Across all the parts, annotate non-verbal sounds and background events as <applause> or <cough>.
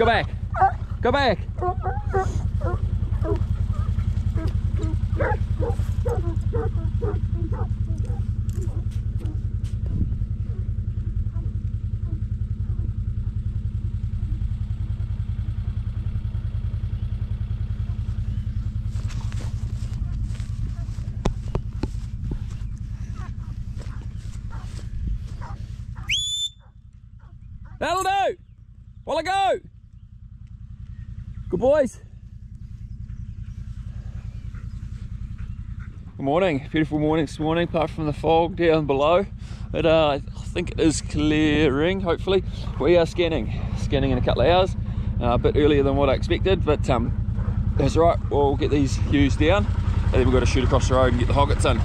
Go back. Go back. That'll do. While I go. Good boys. Good morning. Beautiful morning this morning, apart from the fog down below. But uh, I think it is clearing, hopefully. We are scanning, scanning in a couple of hours. Uh, a bit earlier than what I expected, but um, that's right. We'll get these ewes down, and then we've got to shoot across the road and get the hoggets in.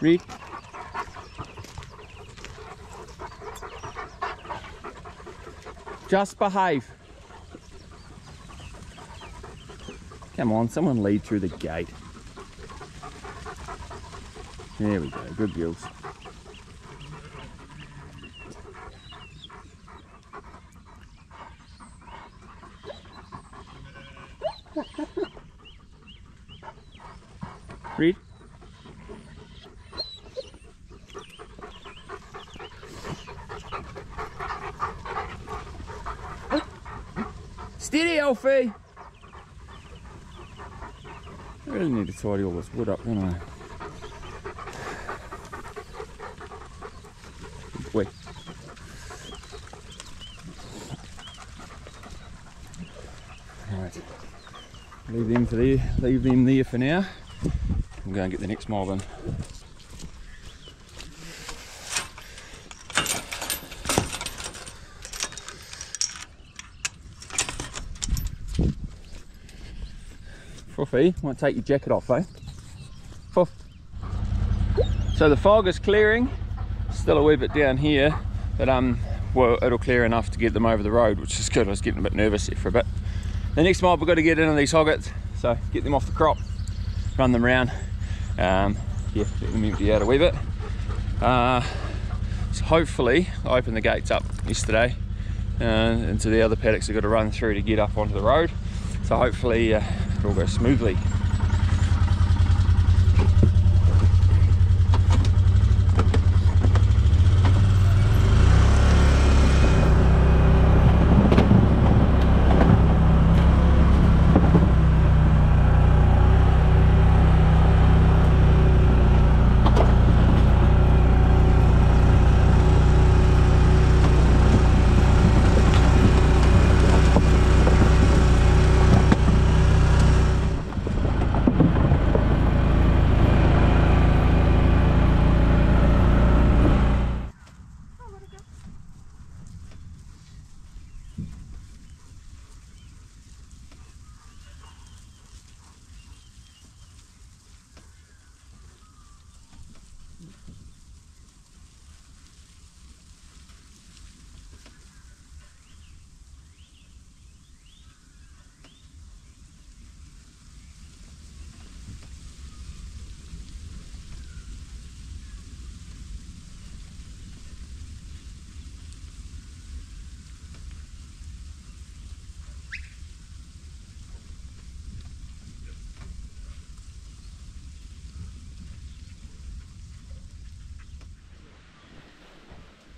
Read. Just behave. Come on, someone lead through the gate. There we go, good girls. Read. I really need to tidy all this wood up, don't I? Wait. Alright. Leave them for there, leave them there for now. I'm going to get the next mob in. Fuffy, to take your jacket off, eh? Fuff. So the fog is clearing. Still a wee bit down here but um well it'll clear enough to get them over the road which is good. I was getting a bit nervous there for a bit. The next mob we've got to get into these hoggets so get them off the crop. Run them around um yeah let them empty out a wee bit. Uh so hopefully I opened the gates up yesterday uh, into the other paddocks I've got to run through to get up onto the road. So hopefully uh, it'll go smoothly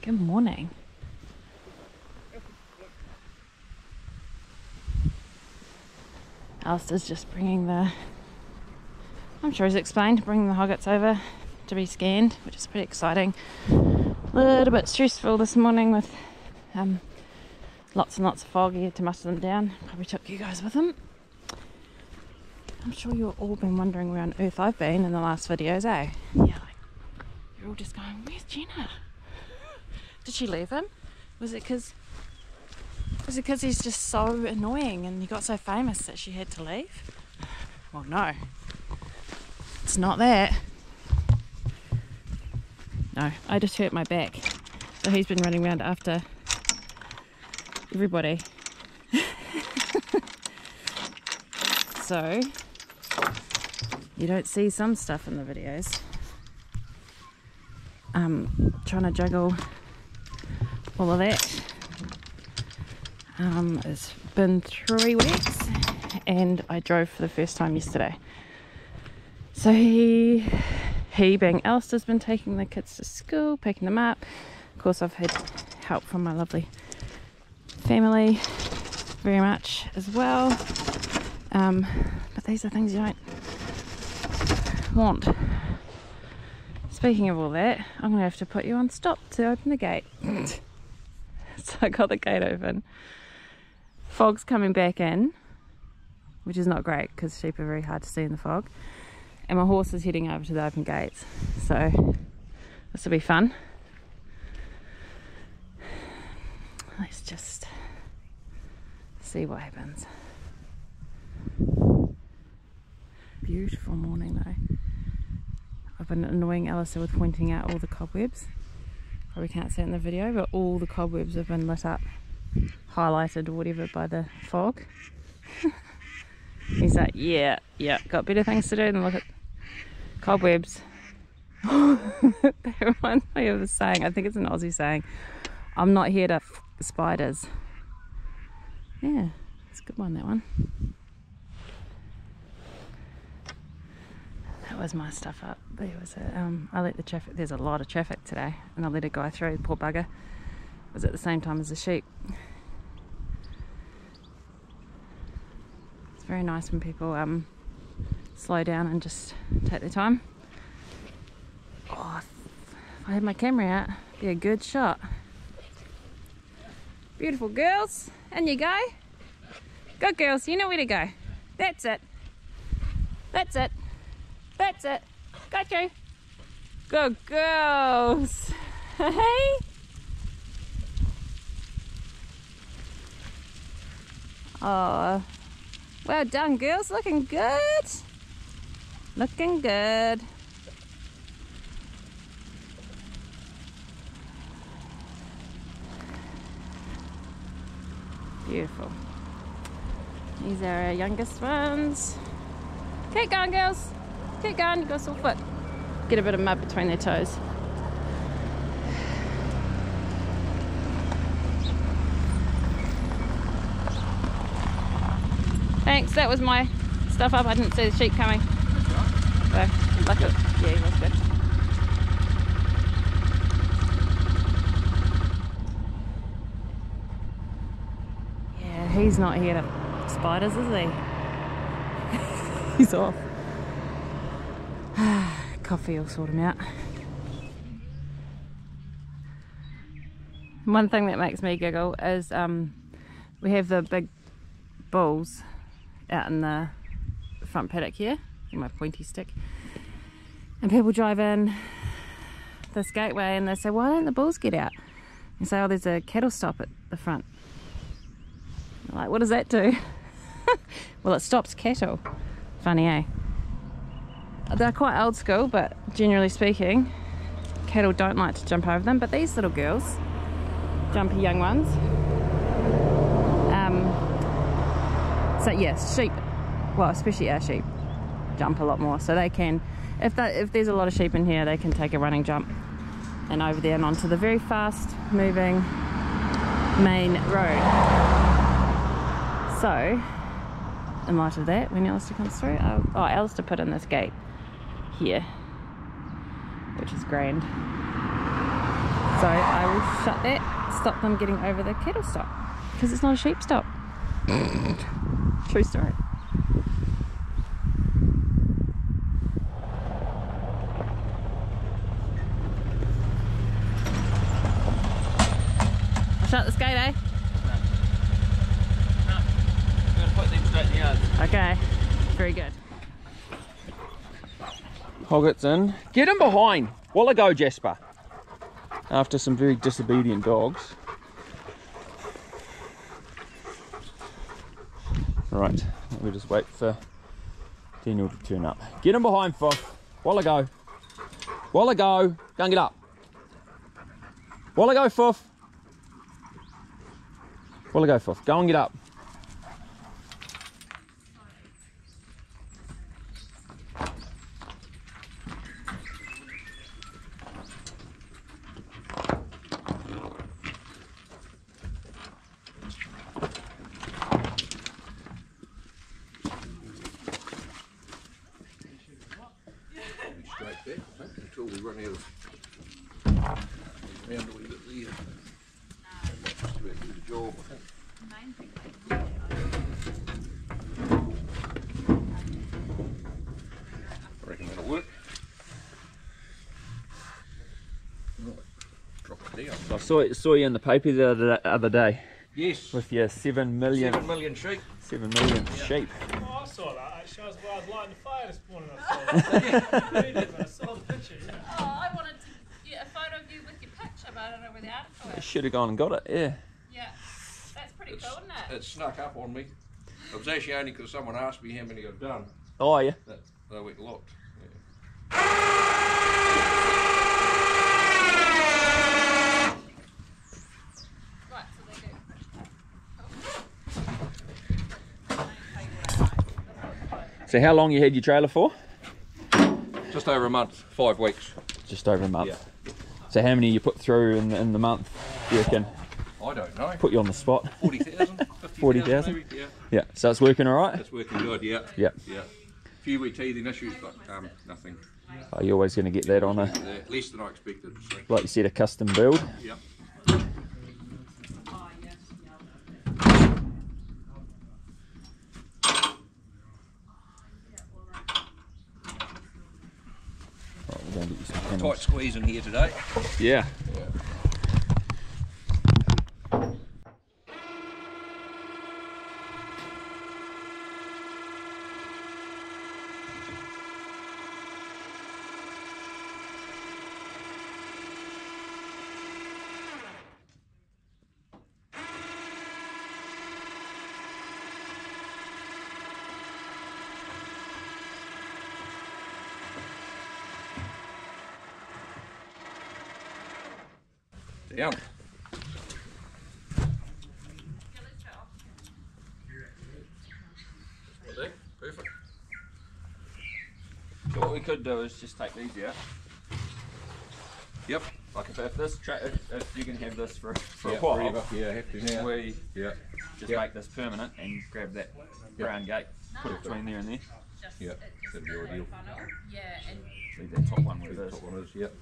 Good morning. Alistair's just bringing the, I'm sure he's explained, bringing the hoggets over to be scanned, which is pretty exciting. A little bit stressful this morning with um, lots and lots of fog. He had to muster them down. Probably took you guys with him. I'm sure you've all been wondering where on earth I've been in the last videos, eh? Yeah, like, you're all just going, where's Genna? Did she leave him? Was it because was it because he's just so annoying and he got so famous that she had to leave? Well, no. It's not that. No, I just hurt my back. So he's been running around after everybody. <laughs> so you don't see some stuff in the videos. Um, trying to juggle all of that. Um, it's been three weeks and I drove for the first time yesterday. So he, he being Alistair, has been taking the kids to school, picking them up. Of course, I've had help from my lovely family very much as well. Um, but these are things you don't want. Speaking of all that, I'm going to have to put you on stop to open the gate. <laughs> <laughs> so I got the gate open. Fog's coming back in, which is not great because sheep are very hard to see in the fog. And my horse is heading over to the open gates. So this will be fun. Let's just see what happens. Beautiful morning though. I've been annoying Alistair with pointing out all the cobwebs. Probably can't see it in the video, but all the cobwebs have been lit up, highlighted or whatever by the fog. <laughs> He's like, yeah, yeah, got better things to do than look at cobwebs. <laughs> that reminds me of a saying, I think it's an Aussie saying, I'm not here to f spiders. Yeah, it's a good one, that one. Was my stuff up. There was a, um, I let the traffic, there's a lot of traffic today, and I let a guy through, poor bugger. It was at the same time as the sheep. It's very nice when people um, slow down and just take their time. Oh, if I had my camera out, it'd be a good shot. Beautiful girls, and you go. Go girls, you know where to go. That's it. That's it. That's it. Got you. Good girls. <laughs> Hey. Oh, well done, girls. Looking good. Looking good. Beautiful. These are our youngest ones. Keep going, girls. Keep going, you got a sore foot. Get a bit of mud between their toes. Thanks, that was my stuff up. I didn't see the sheep coming. So, it. Yeah, was good. Yeah, he's not here to spiders, is he? <laughs> he's off. <sighs> Coffee will sort him out. One thing that makes me giggle is um, we have the big bulls out in the front paddock here, my pointy stick. And people drive in this gateway and they say, why don't the bulls get out? And say, oh, there's a cattle stop at the front. I'm like, what does that do? <laughs> well, it stops cattle. Funny, eh? They're quite old school, but generally speaking, cattle don't like to jump over them. But these little girls, jumpy young ones, um, so yes, sheep, well, especially our sheep, jump a lot more. So they can, if that, if there's a lot of sheep in here, they can take a running jump and over there and onto the very fast moving main road. So, in light of that, when Alistair comes through, oh, oh Alistair put in this gate here, which is grand. So I will shut that, stop them getting over the cattle stop because it's not a sheep stop. <laughs> True story. Shut this gate, eh? Okay, very good. Hoggets in. Get him behind. I go, Jasper. After some very disobedient dogs. Right, we just wait for Daniel to turn up. Get him behind, Fuff. While I go. While I go. Go and get up. While I go, Fuff. While I go, Fuff. Go and get up. Until we run out of round a wee bit there. Just about do the job, I think. I reckon that'll work. Drop it down. I saw, saw you in the paper the other, other day Yes, with your seven million sheep. seven million sheep. Oh, I saw that actually. I was, well, I was lighting the fire this morning. I saw that. <laughs> I saw the picture. Yeah. Oh, I wanted to get a photo of you with your picture, but I don't know where the article I is. Should have gone and got it, yeah. Yeah, that's pretty It's, cool, isn't it? it snuck up on me. It was actually only because someone asked me how many I'd done Oh, yeah. that they went locked. Yeah. Right, so they go. So how long you had your trailer for? Just over a month, five weeks. Just over a month. Yeah. So how many you put through in, in the month, you reckon? I don't know. Put you on the spot. 40,000? 40,000? Yeah, Yeah, so it's working all right? that's working good, yeah. Yeah. Yeah. A Few wee teething issues, but um, nothing. Oh, you're always going to get that on a, Uh, less than I expected. So, like you said, a custom build. yeah. Right, we're going to get you some Tight squeeze in here today. Yeah. Down. Perfect. So what we could do is just take these out. Yep. Like if, if this, tra- if, if you can have this for, for yeah, a while, forever. Yeah, have to now. we Yeah. just Yep. make this permanent and grab that brown gate, put it between there and there. Just, Yeah, that'd be ideal. Yeah, and Leave that top one where it is. Top one is, yep.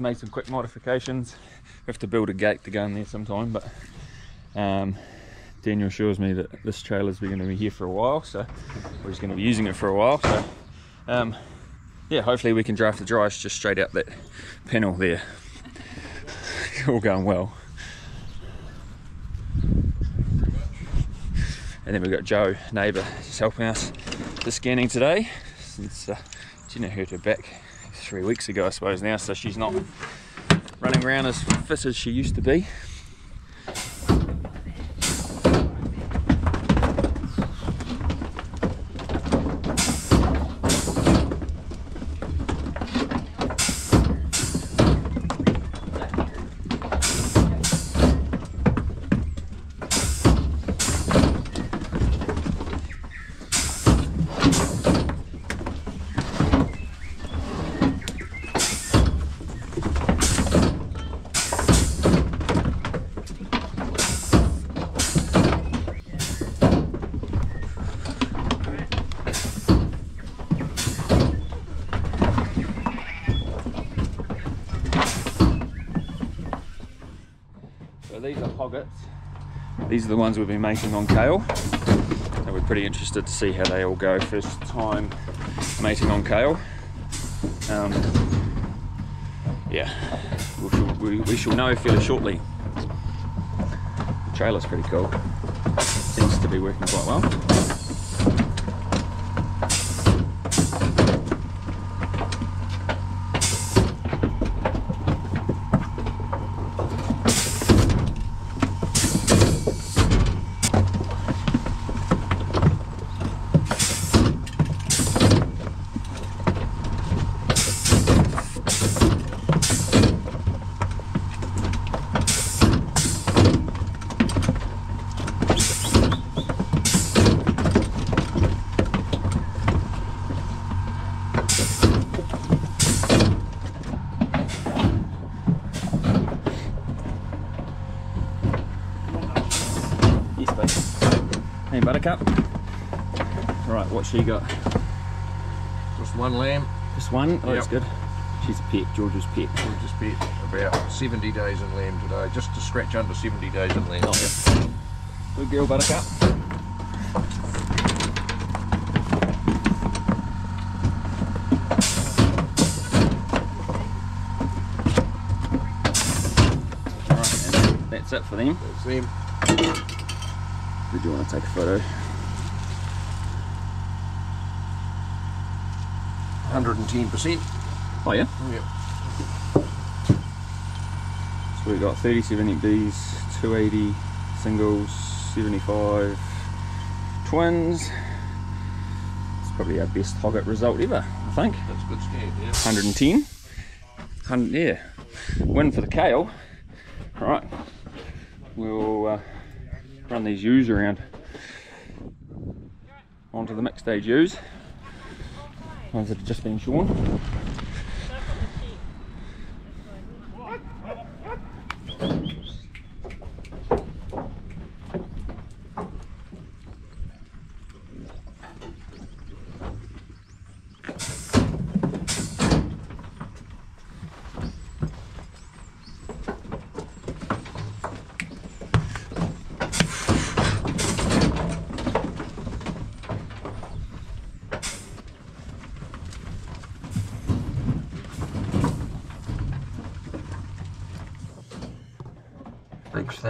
Made some quick modifications. We have to build a gate to go in there sometime, but um, Daniel assures me that this trailer's going to be here for a while, so we're just going to be using it for a while. So um, yeah, hopefully we can draft the dries just straight out that panel there. <laughs> All going well. And then we've got Joe, neighbour, just helping us the scanning today. Since uh, Genna hurt her back three weeks ago, I suppose now, so she's not running around as fit as she used to be. Hoggets. These are the ones we've been mating on kale. And we're pretty interested to see how they all go first time mating on kale. Um, yeah, we shall, we, we shall know fairly shortly. The trailer's pretty cool. Seems to be working quite well. Yes, bud. Hey, Buttercup. Right, what she got? Just one lamb, Just one? Oh, that's good. She's a pet, George's pet. just bet about 70 days in lamb today, just to scratch under 70 days in lamb. Oh, yeah. Good girl, Buttercup. Alright, that's it for them. That's them. Did you want to take a photo? 110%. Oh yeah? Yep. So we've got 37 empties, 280 singles, 75 twins. It's probably our best hogget result ever, I think. That's good scan, yeah. 110. 100, yeah. Win for the kale. Right. We'll uh, run these ewes around onto the mixed stage ewes. Ones that have just been shorn. Big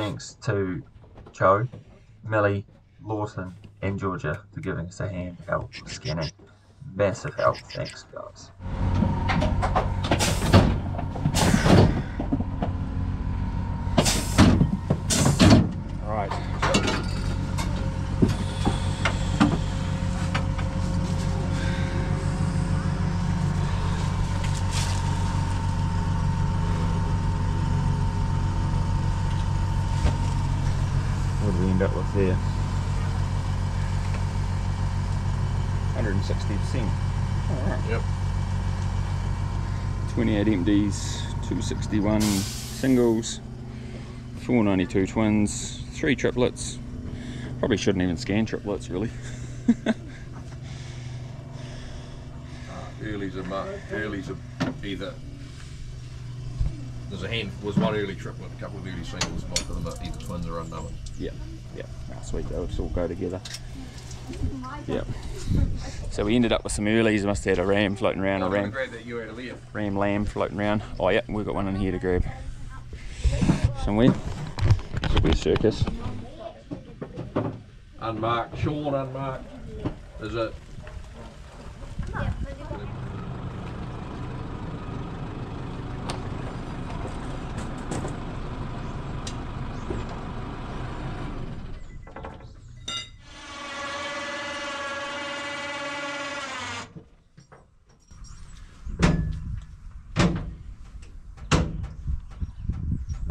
thanks to Cho, Millie, Lawton, and Georgia for giving us a hand help with scanning. Massive help. Thanks, guys. All right. What did we end up with there? 160%. Alright. Yep. 28 empties, 261 singles, 492 twins, 3 triplets. Probably shouldn't even scan triplets really. Early's a mar- early's a either. There's a hand. Was one early triplet, a couple of early singles. Most of them are either twins or unknown. Yeah, yeah. Ah, sweet, they'll just all go together. Yep. So we ended up with some earlies. We must have had a ram floating around, a oh, I'm ram, grab that you out of ram lamb floating around. Oh, yeah, we've got one in here to grab. Somewhere. This will be a circus. Unmarked. Sean unmarked. Is it?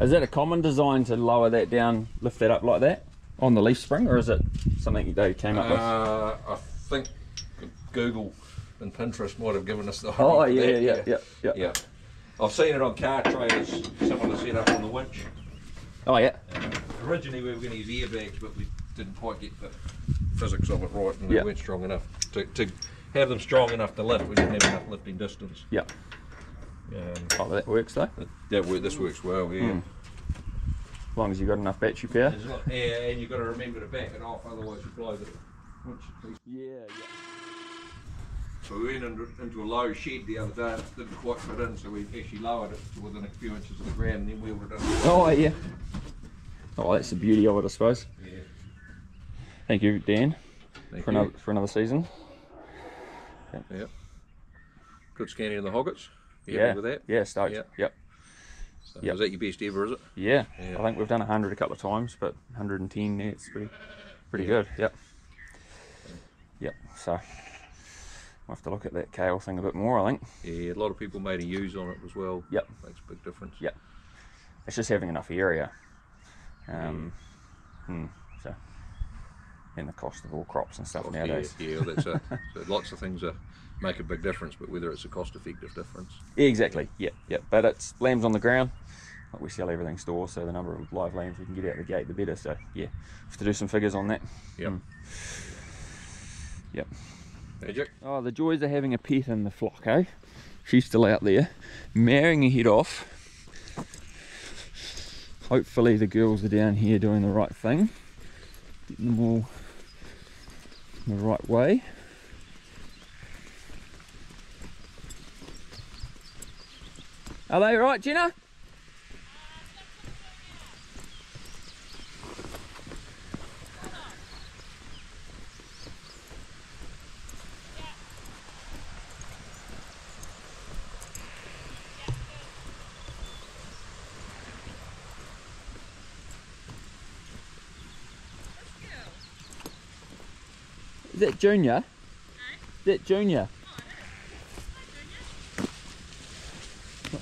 Is that a common design to lower that down, lift that up like that on the leaf spring, or is it something they came up with? Uh, I think Google and Pinterest might have given us the. Oh idea yeah, for yeah, that, yeah, yeah, yeah. I've seen it on car trailers. Someone has set up on the winch. Oh yeah. Originally, we were going to use airbags, but we didn't quite get the physics of it right, and Yeah. they weren't strong enough to, to have them strong enough to lift. We didn't have enough lifting distance. Yeah. Um, Oh, that works though. that work, this works well. Yeah. Hmm. Long as you've got enough battery power. There's not- Yeah, and you've got to remember to back it off, otherwise you blow the winch. Yeah, yeah. So we went into, into a low shed the other day and it didn't quite fit in, so we actually lowered it to within a few inches of the ground and then wheeled it in. Oh yeah. Oh, that's the beauty of it, I suppose. Yeah. Thank you, Dan, Thank for you. another for another season. Yeah. Good scanning of the hoggets. You yeah, with that? yeah, stoked. Yeah. Yep. So Yep. Is that your best ever, is it? Yeah. Yeah. I think we've done hundred a couple of times, but 110 yeah, it's pretty pretty Yeah. good. Yep. Yep. So we'll have to look at that kale thing a bit more. I think Yeah, a lot of people made a use on it as well. Yep. Makes a big difference. Yep. it's just having enough area. Um, hmm, so and the cost of all crops and stuff Cost- nowadays. Yeah, yeah, that's a, <laughs> so lots of things are, make a big difference, but whether it's a cost effective difference. Exactly. Yeah, yeah. But it's lambs on the ground. Like we sell everything store, so the number of live lambs we can get out the gate, the better. So yeah, have to do some figures on that. Yep. Mm. Yep. Magic. Oh, the joys of having a pet in the flock, eh? She's still out there, marrying her head off. Hopefully the girls are down here doing the right thing, getting them all the right way. Are they right, Genna? Is that Junior? Is that Junior?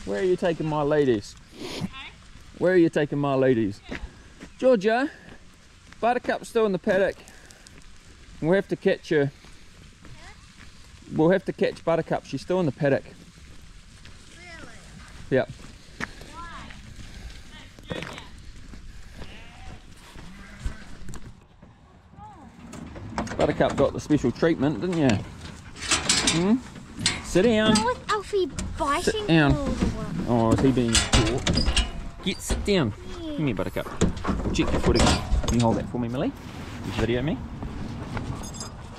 Where are you taking my ladies? Where are you taking my ladies? Georgia, Buttercup's still in the paddock. We'll have to catch her. We'll have to catch Buttercup. She's still in the paddock. Really? Yep. Buttercup got the special treatment, didn't you? Hmm? Sit down. Not with Alfie biting Sit down. All. Oh, is he being a? Get, sit down. Give me a buttercup. Check your footing. Can you hold that for me, Millie? You video me?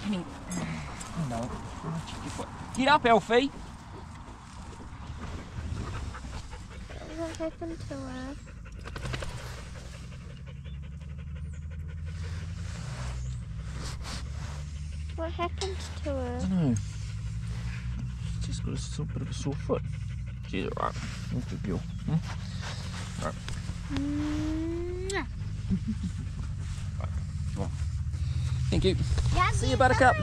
Come here. No. Check your foot. Get up, Elfie. What happened to her? What happened to her? I know. She's Just got a sore, bit of a sore foot. She's alright. That's good girl. Mwah. Thank you. Yeah, hmm? See you, Buttercup.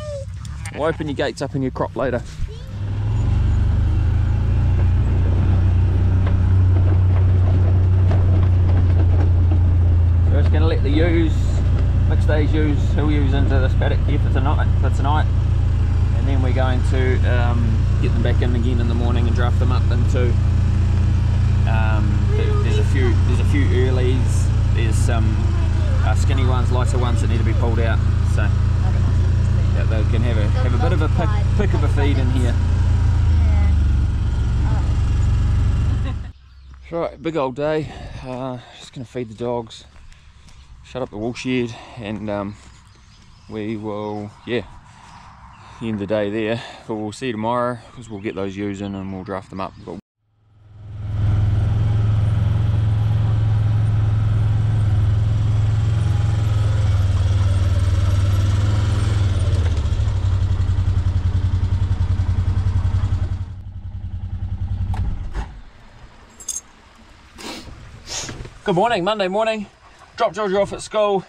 We'll open your gates up in your crop later. So just going to let the ewes, mixed age ewes, hill ewes into this paddock here for tonight, for tonight. And then we're going to um, get them back in again in the morning and draft them up into. Um, there's a few, there's a few earlies. There's some uh, skinny ones, lighter ones that need to be pulled out. So yeah, they can have a have a bit of a pick, pick of a feed in here. <laughs> Right, big old day. Uh, just gonna feed the dogs, shut up the wool shed, and um, we will, yeah, end of the day there. But we'll see you tomorrow because we'll get those ewes in and we'll draft them up. We've Good morning, Monday morning. Dropped Georgia off at school.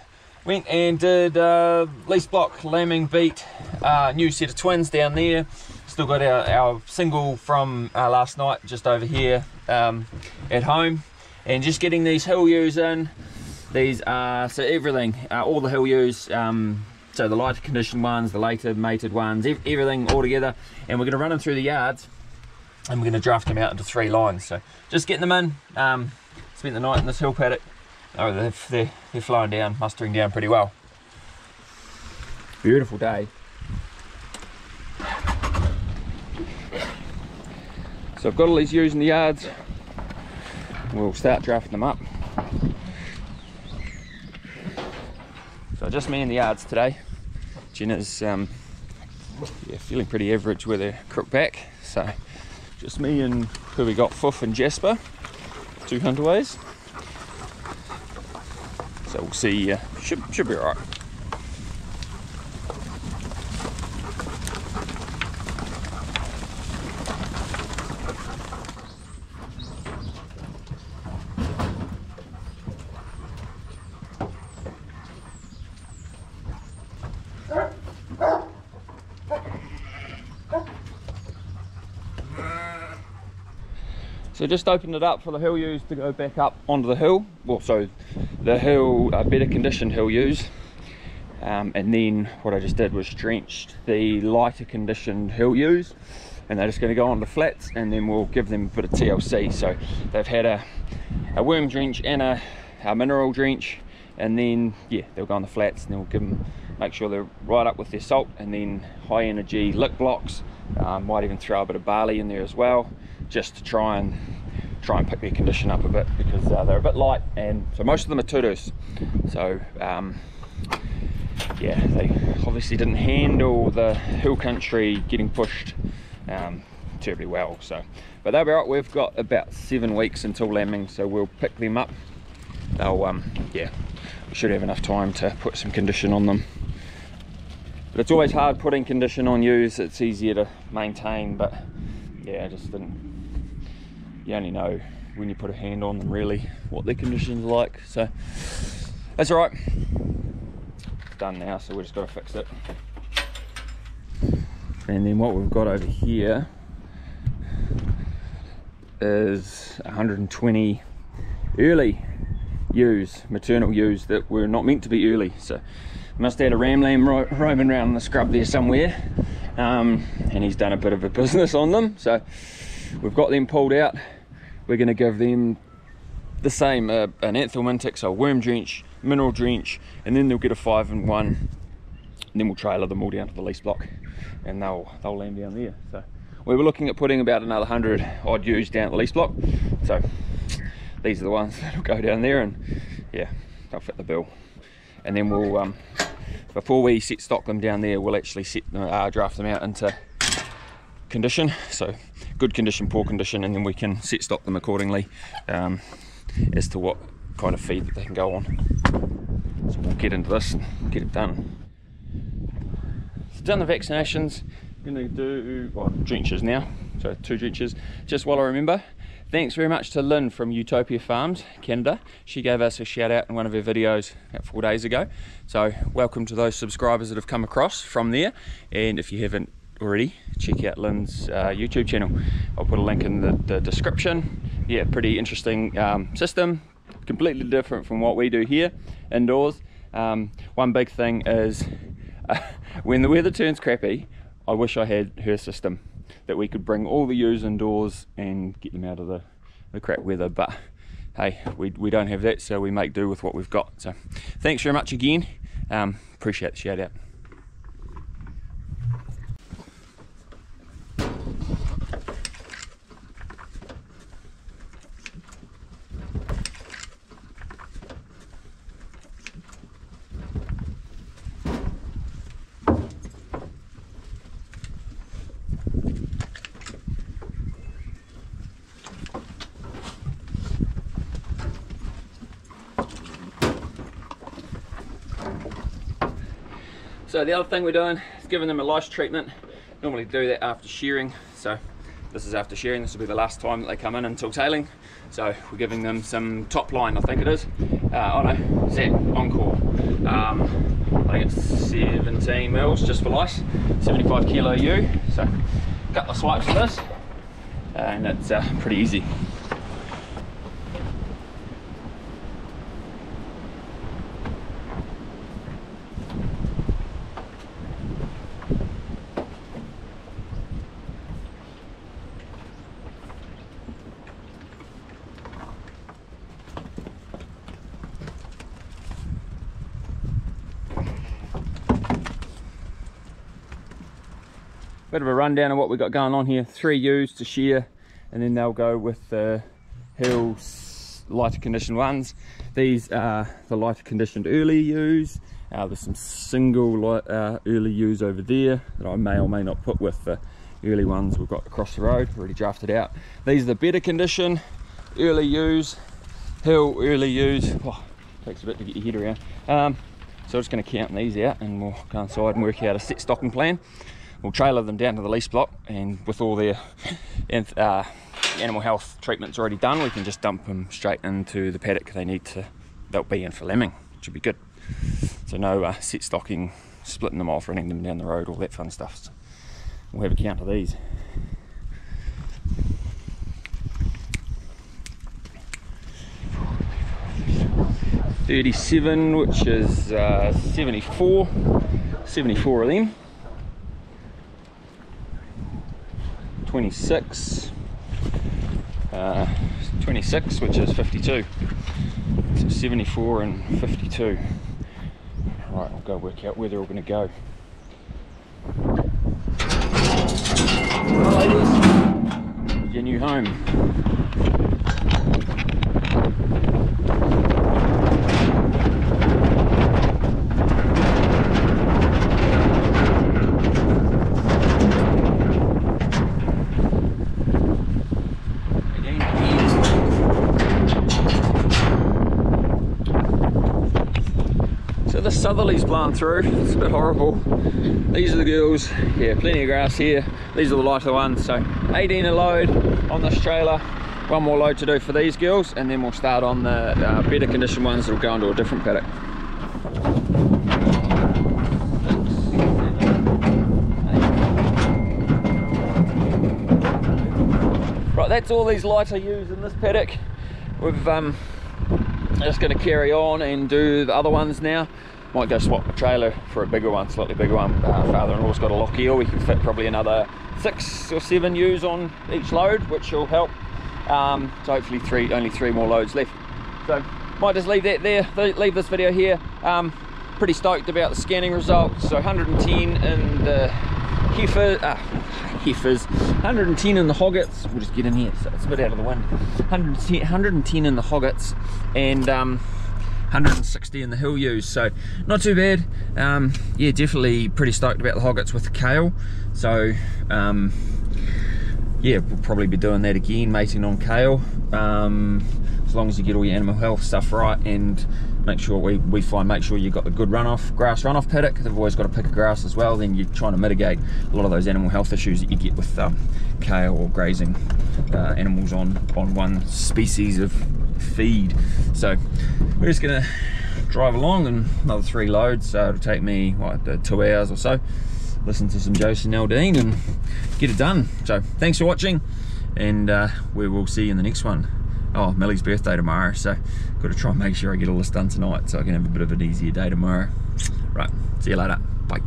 Went and did uh, lease block lambing beat. Uh, new set of twins down there. Still got our, our single from uh, last night just over here um, at home. And just getting these hill ewes in. These are, so everything, uh, all the hill ewes. Um, so the lighter conditioned ones, the later mated ones, ev- everything all together. And we're going to run them through the yards and we're going to draft them out into three lines. So just getting them in. Um, spent the night in this hill paddock. Oh, they're, they're, they're flying down, mustering down pretty well. Beautiful day. So I've got all these ewes in the yards. We'll start drafting them up. So just me in the yards today. Genna's um, yeah, feeling pretty average with her crook back, so just me and who we got, Foof and Jasper, two huntaways. So we'll see. Uh, should should be alright. So just opened it up for the hill ewes to go back up onto the hill. Well, so the hill, a better conditioned hill ewes Um, and then what I just did was drenched the lighter conditioned hill ewes and they're just going to go on the flats and then we'll give them a bit of TLC. So they've had a, a worm drench and a, a mineral drench and then yeah they'll go on the flats and then we'll give them make sure they're right up with their salt and then high energy lick blocks um, might even throw a bit of barley in there as well just to try and try and pick their condition up a bit because uh, they're a bit light and so most of them are two-tooths so um, yeah they obviously didn't handle the hill country getting pushed um, terribly well so. But they'll be right. We've got about seven weeks until lambing so we'll pick them up. They'll um yeah we should have enough time to put some condition on them. But it's always hard putting condition on ewes. It's easier to maintain but yeah I just didn't you only know when you put a hand on them really what their conditions are like so that's all right it's done now so we just got to fix it and then what we've got over here is 120 early ewes, maternal ewes that were not meant to be early. So must have had a ram lamb ro roaming around in the scrub there somewhere. Um, and he's done a bit of a <laughs> business on them. So we've got them pulled out. We're going to give them the same, uh, an anthelmintic, so worm drench, mineral drench, and then they'll get a five and one. And then we'll trailer them all down to the lease block and they'll, they'll land down there. So we were looking at putting about another 100 odd ewes down at the lease block. So these are the ones <laughs> that'll go down there and yeah, they'll fit the bill. And then we'll, um, before we set stock them down there, we'll actually set, uh, draft them out into condition. So good condition, poor condition, and then we can set stock them accordingly um, as to what kind of feed that they can go on. So we'll get into this and get it done. So done the vaccinations, gonna do well, drenches now, so two drenches. Just while I remember, thanks very much to Lynn from Ewetopia Farms, Canada. She gave us a shout out in one of her videos about four days ago. So welcome to those subscribers that have come across from there. And if you haven't already, check out Lynn's uh, YouTube channel. I'll put a link in the, the description. Yeah, pretty interesting um, system, completely different from what we do here indoors. Um, one big thing is uh, <laughs> when the weather turns crappy, I wish I had her system that we could bring all the ewes indoors and get them out of the, the crap weather. But hey, we, we don't have that, so we make do with what we've got. So thanks very much again. Um, appreciate the shout out. So the other thing we're doing is giving them a lice treatment. Normally do that after shearing. So this is after shearing. This will be the last time that they come in until tailing. So we're giving them some top line, I think it is. Uh, oh no, Zapp Encore. Um, I think it's 17 mils just for lice. 75 kilo U. So a couple of swipes of this and it's uh, pretty easy. Bit of a rundown of what we've got going on here. Three ewes to shear, and then they'll go with the hills lighter conditioned ones. These are the lighter conditioned early ewes. Uh, there's some single li- uh, early ewes over there that I may or may not put with the early ones we've got across the road, already drafted out. These are the better condition early ewes, hill early ewes. Oh, takes a bit to get your head around. Um, so I'm just going to count these out and we'll go inside and work out a set stocking plan. We'll trailer them down to the lease block and with all their uh, animal health treatments already done, we can just dump them straight into the paddock they need to, they'll be in for lambing, which would be good. So no uh, set stocking, splitting them off, running them down the road, all that fun stuff. So we'll have a count of these. Thirty-seven, which is uh, seventy-four. Seventy-four of them. Twenty-six. Uh, 26, which is 52. So 74 and 52. Right, I'll go work out where they're all going to go. Your new home. Again, So the southerly's blown through. It's a bit horrible. These are the girls. Yeah, plenty of grass here. These are the lighter ones. So 18 a load on this trailer. One more load to do for these girls, and then we'll start on the uh, better condition ones that'll go into a different paddock. Right, that's all these lighter ewes in this paddock. We've um, just going to carry on and do the other ones now. Might go swap the trailer for a bigger one, slightly bigger one. Uh, father-in-law's got a Lockheed. We can fit probably another six or seven ewes on each load, which will help. Um, so hopefully three, only three more loads left. So might just leave that there. Leave this video here. Um, pretty stoked about the scanning results. So 110 in the heifer, uh, heifers, 110 in the hoggets. We'll just get in here, so it's a bit out of the wind. 110, 110 in the hoggets, and um, 160 in the hill ewes. So not too bad. Um, yeah, definitely pretty stoked about the hoggets with the kale. So um, yeah, we'll probably be doing that again, mating on kale. Um, as long as you get all your animal health stuff right and make sure we, we find make sure you've got the good runoff grass runoff paddock they've always got to pick a grass as well then you're trying to mitigate a lot of those animal health issues that you get with um, kale or grazing uh, animals on on one species of feed so we're just gonna drive along and another three loads so it'll take me what uh, two hours or so listen to some Josie Naldine and get it done so thanks for watching and uh, we will see you in the next one oh, Millie's birthday tomorrow, so got to try and make sure I get all this done tonight so I can have a bit of an easier day tomorrow. Right, see you later. Bye.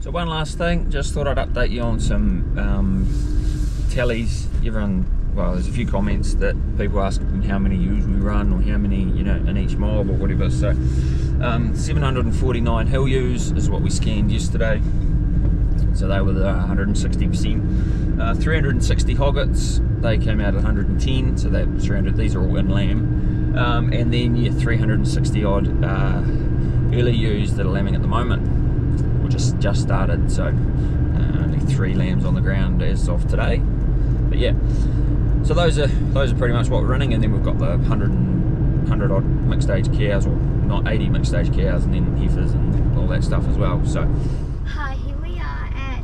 So one last thing, just thought I'd update you on some um, tallies. Everyone, well, there's a few comments that people asking how many ewes we run or how many, you know, in each mob or whatever. So um, 749 hill ewes is what we scanned yesterday. So they were the 160%. Uh, 360 hoggets, they came out at 110, so that 300. These are all in lamb, um, and then yeah, 360 odd uh, early ewes that are lambing at the moment, or just just started. So uh, only three lambs on the ground as of today. But yeah, so those are those are pretty much what we're running, and then we've got the 100 100 odd mixed age cows, or not 80 mixed age cows, and then heifers and all that stuff as well. So. Hi, here we are at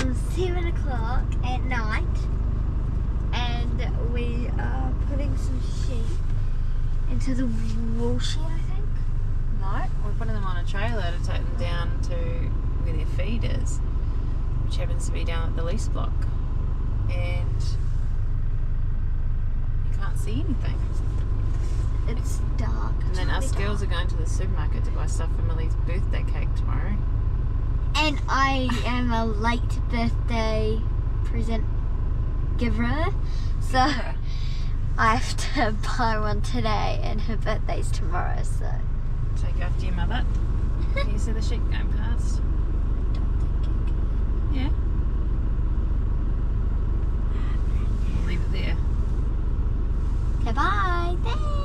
um, 7 o'clock at night and we are putting some sheep into the wool shed, I think. No, we're putting them on a trailer to take them down to where their feed is, which happens to be down at the lease block. And you can't see anything. It's dark. And then us girls dark. are going to the supermarket to buy stuff for Millie's birthday cake tomorrow. And I am a late birthday present giver, so I have to <laughs> buy one today, and her birthday's tomorrow, so. Take after your mother. <laughs> Can you see the sheep going past? Bye-bye. Thanks.